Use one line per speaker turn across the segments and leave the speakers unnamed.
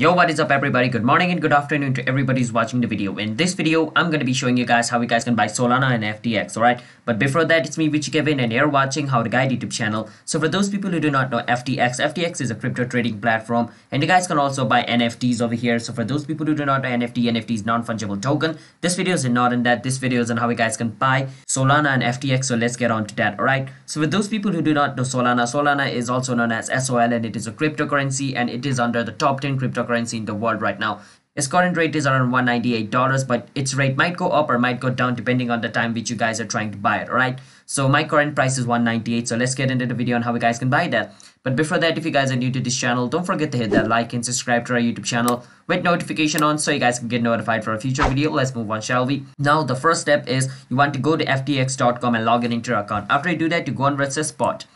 Yo, what is up everybody? Good morning and good afternoon to everybody who's watching the video. In this video, I'm going to be showing you guys how you guys can buy Solana and FTX, alright? But before that, it's me, Richie Kevin, and you're watching How to Guide YouTube channel. So for those people who do not know FTX, FTX is a crypto trading platform, and you guys can also buy NFTs over here. So for those people who do not know NFT, NFT is non-fungible token. This video is not in that. This video is on how you guys can buy Solana and FTX. So let's get on to that, alright? So for those people who do not know Solana, Solana is also known as SOL, and it is a cryptocurrency, and it is under the top 10 cryptocurrency cryptocurrency in the world right now. Its current rate is around $198, but its rate might go up or might go down depending on the time which you guys are trying to buy it, alright? So my current price is 198 so let's get into the video on how you guys can buy that. But before that, if you guys are new to this channel, don't forget to hit that like and subscribe to our YouTube channel with notification on so you guys can get notified for a future video. Let's move on, shall we? Now, the first step is you want to go to ftx.com and log in into your account. After you do that, you go on Versus Spot.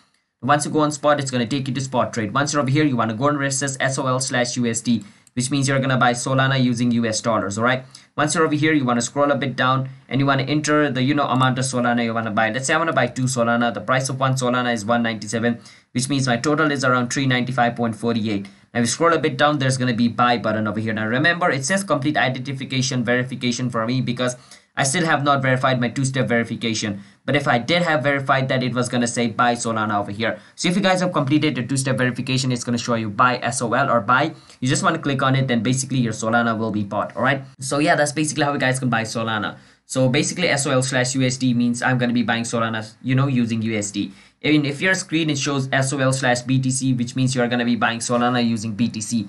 Once you go on Spot, it's going to take you to Spot Trade. Once you're over here, you want to go on Versus SOL slash USD which means you're going to buy Solana using US dollars, all right? Once you're over here, you want to scroll a bit down and you want to enter the, you know, amount of Solana you want to buy. Let's say I want to buy two Solana. The price of one Solana is 197, which means my total is around 395.48. Now, if you scroll a bit down, there's going to be buy button over here. Now, remember, it says complete identification verification for me because I still have not verified my two-step verification. But if I did have verified that, it was going to say buy Solana over here. So if you guys have completed the two-step verification, it's going to show you buy SOL or buy. You just want to click on it, then basically your Solana will be bought. All right. So yeah, that's basically how you guys can buy Solana. So basically SOL slash USD means I'm going to be buying Solana, you know, using USD. I mean, if your screen, it shows SOL slash BTC, which means you're going to be buying Solana using BTC.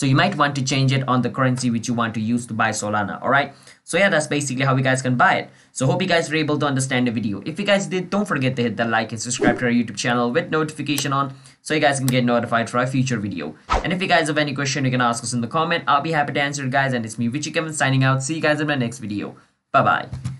So you might want to change it on the currency which you want to use to buy Solana. All right. So yeah, that's basically how you guys can buy it. So hope you guys were able to understand the video. If you guys did, don't forget to hit the like and subscribe to our YouTube channel with notification on so you guys can get notified for our future video. And if you guys have any question, you can ask us in the comment. I'll be happy to answer guys. And it's me, Richie Kevin signing out. See you guys in my next video. Bye-bye.